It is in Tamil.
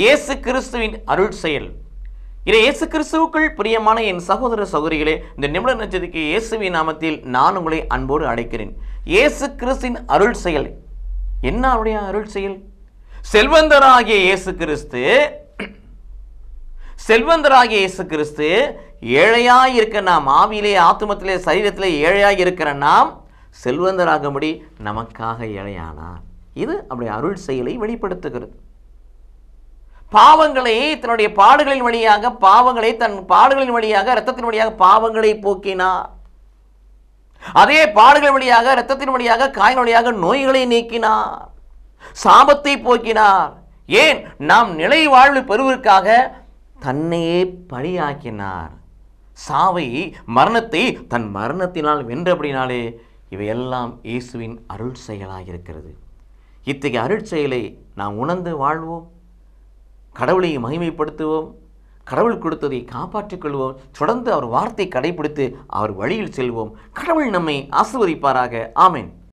இயேசு கிறிஸ்துவின் அருள் செயல். இதை இயேசு கிறிஸ்துவுக்குள் பிரியமான என் சகோதர சகோதரிகளே இந்த நிமிட நட்சத்திற்கு இயேசுவின் நாமத்தில் நான் உங்களை அன்போடு அழைக்கிறேன். இயேசு கிறிஸ்துவின் அருள் செயல். என்ன அவருடைய அருள் செயல்? செல்வந்தராகிய இயேசு கிறிஸ்து செல்வந்தராகிய இயேசு கிறிஸ்து ஏழையாய் இருக்க நாம் ஆவியிலே ஆத்துமத்திலே சரீரத்திலே ஏழையாய் இருக்கிற நாம் செல்வந்தராகும்படி நமக்காக ஏழையானார். இது அவருடைய அருள் செயலை வெளிப்படுத்துகிறது. பாவங்களை தன்னுடைய பாடுகளின் வழியாக பாவங்களை தன் பாடுகளின் வழியாக ரத்தத்தின் வழியாக பாவங்களை போக்கினார். அதே பாடுகள் வழியாக ரத்தத்தின் வழியாக காயின் வழியாக நோய்களை நீக்கினார். சாபத்தை போக்கினார். ஏன்? நாம் நிலை வாழ்வு பெறுவதற்காக தன்னையே பழியாக்கினார். சாவை மரணத்தை தன் மரணத்தினால் வென்றபடினாலே இவையெல்லாம் இயேசுவின் அருள் செயலாக இருக்கிறது இத்தகைய அருள் செயலை நாம் உணர்ந்து வாழ்வோம். கடவுளை மகிமைப்படுத்துவோம் கடவுள் கொடுத்ததை காப்பாற்றிக் கொள்வோம் தொடர்ந்து அவர் வார்த்தை கடைபிடித்து அவர் வழியில் செல்வோம். கடவுள் நம்மை ஆசிர்வதிப்பாராக. ஆமேன்.